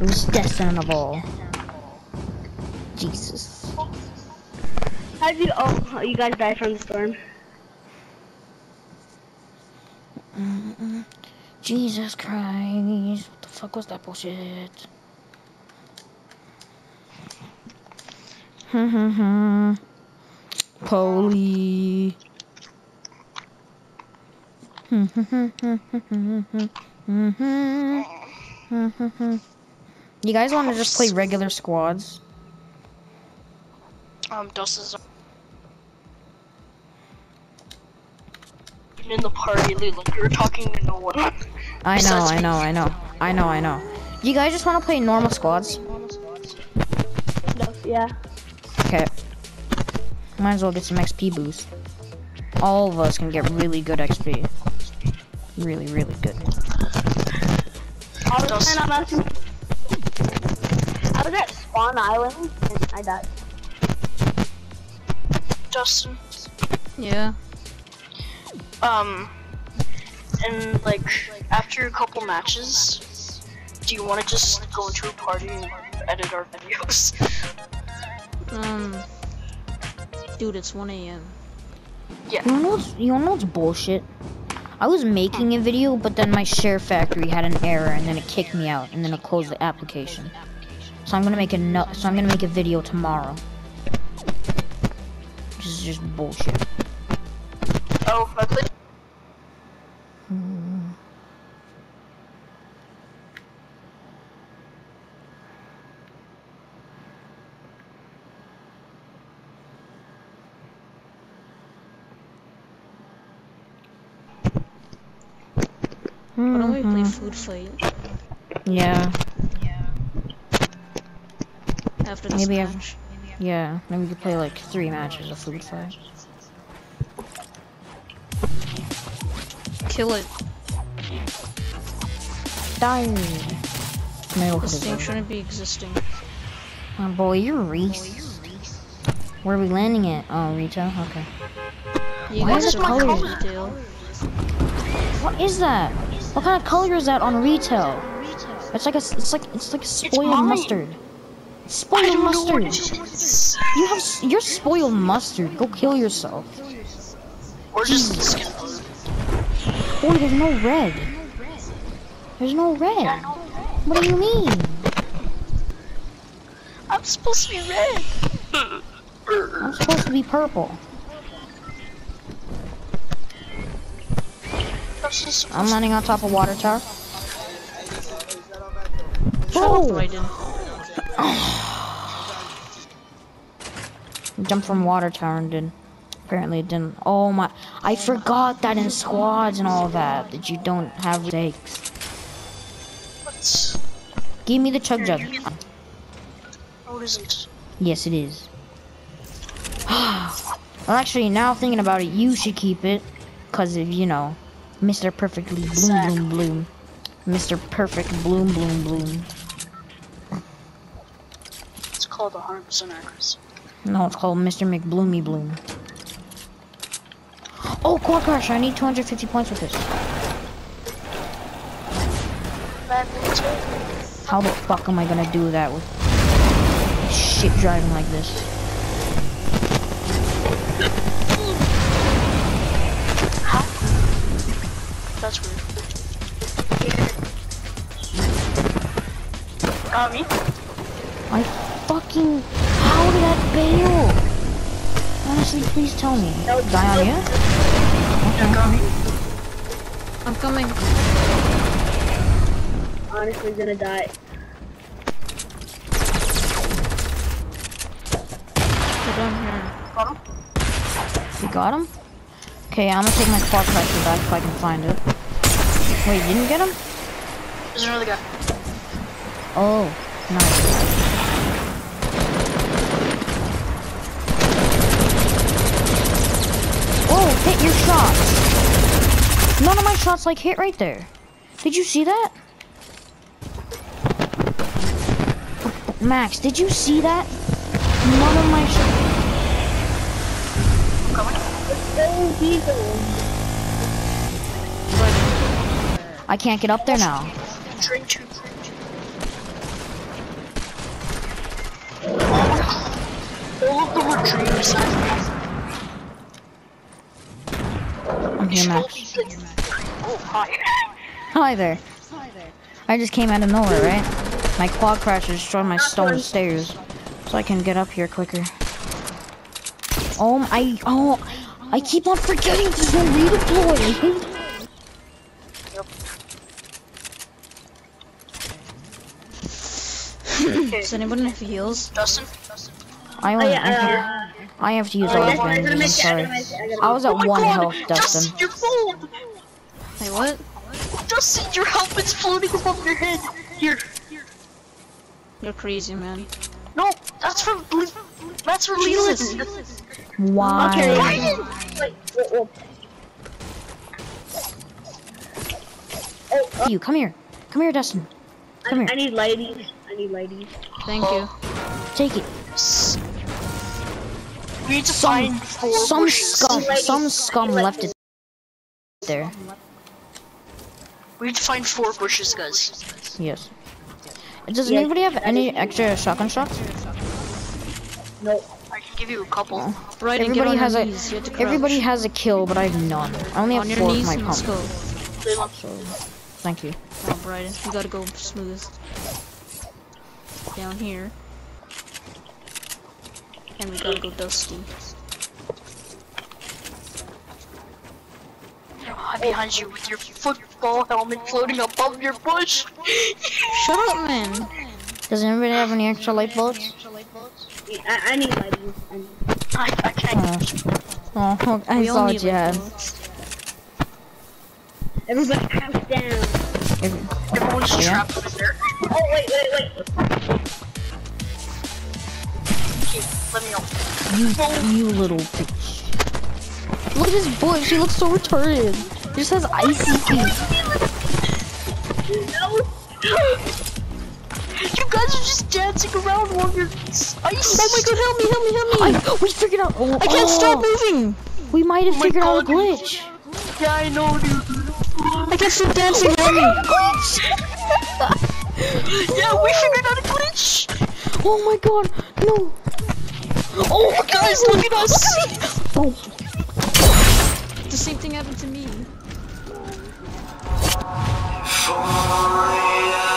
It was discernible. Jesus. How did you- oh, you guys died from the storm. Jesus Christ. What the fuck was that bullshit? Hmm Polly. Hmm hmm hmm hmm hmm hmm hmm you guys want to just play regular squads? Um, Dust is in the party, Leland. You're talking to no one. I know, I know, I know, I know, I know. You guys just want to play normal squads? Yeah. Okay. Might as well get some XP boost. All of us can get really good XP. Really, really good. I was Dust- kind of asking. I was at Spawn Island and I died. Dustin. Yeah. Um, and like after a couple matches, do you want to just go into a party and edit our videos? Um, dude, it's 1 a.m. Yeah. You know what's, you know what's bullshit? I was making a video, but then my SHAREfactory had an error, and then it kicked me out, and then it closed the application. So I'm gonna make a no so I'm gonna make a video tomorrow. This is just bullshit. Oh, I played. Mm-hmm. Why don't we play food fight Yeah, after this Maybe I've- yeah. Maybe we could play like three matches of food fight. Kill it. Die. No, This thing shouldn't be existing. Oh boy, you're Reese. Where are we landing at? Oh, Rita? Okay. You Why is it really colored? detail. What is that? What kind of color is that on retail? It's like a, it's like, it's like spoiled mine. mustard. Spoiled don't know what mustard. You have, you're spoiled mustard. Go kill yourself. Or just skin. Boy, there's no red. There's no red. What do you mean? I'm supposed to be red. I'm supposed to be purple. I'm landing on top of water tower. Up, Jumped from water tower and did. Apparently it didn't. Oh my! I forgot that in squads and all that that you don't have stakes. Give me the chug jug. Oh, it isn't. Yes, it is. well, actually, now thinking about it, you should keep it, cause of you know, Mr. Perfectly Bloom Bloom Bloom, Mr. Perfect Bloom Bloom Bloom. Called 100% accuracy. No, it's called Mr. McBloomy Bloom. Oh, Crash! I need 250 points with this. That means it. How the fuck am I gonna do that with shit driving like this? That's weird. Got uh, me. I fucking. How did that fail? Honestly, please tell me. Die on you? I'm coming. I'm coming. Honestly, gonna die. Get down here. Got him. You got him? Okay, I'm gonna take my quad crasher back if I can find it. Wait, you didn't get him? There's another guy. Oh, nice. Oh, hit your shots. None of my shots like hit right there. Did you see that? Max, did you see that? None of my shots. I can't get up there now. I'm here, Max. Oh, hi. Hi there. I just came out of nowhere, right? My quad crasher destroyed my stone stairs, so I can get up here quicker. Oh, I oh, I keep on forgetting to redeploy. Okay, Does anyone have heals? Dustin? Dustin? I Oh only, I, yeah, can, uh, I have to use oh, all I'm bandages. I'm make it, I'm sorry. gonna make it, I'm I was at Oh my one God, health, Dustin. Dustin, you're full! Hey, what? Dustin, your helmet's floating above your head! Here. You're crazy, man. No, that's from... Le- That's from Jesus. Leland! Why? Okay. Ryan! Wait, wait, wait. Oh, oh, You come here, come here, Dustin. Come I, here. I need ladies. I need ladies. Thank you. Take it. We need to Some find four some bushes. scum some scum left it there. We need to find four bushes, guys. Yes. Does Yes. anybody have any extra shotgun shots? No. I can give you a couple. Oh. Right, and get Everybody on has your a knees. You have to everybody has a kill, but I have none. I only have your four knees with my pump. So, thank you. Oh, Brighton, you gotta go smooth. Down here. And we gotta go dusty. I'm behind you with your football helmet floating above your bush. Shut up, man! Does anybody have any extra light bullets? I, I need ladies. I need... I, I can't. Oh, oh, oh I We saw need what you light had. bullets. Everybody calm down. Every- Everyone's Yeah. trapped in there. Oh, wait, wait, wait. Okay, let me know. You, you little bitch. Look at this bush. He looks so retarded. He just has icy feet. No. You guys are just dancing around while you're ice. Oh my god, help me, help me, help me! I, we figured out. Oh, I can't stop oh, moving! We might have Oh figured out a God, glitch. Yeah, I know, dude. I can't stop dancing, oh help me! Yeah, we figured out a glitch. Oh my god, no. Oh, guys, look at us. Oh, The same thing happened to me for you.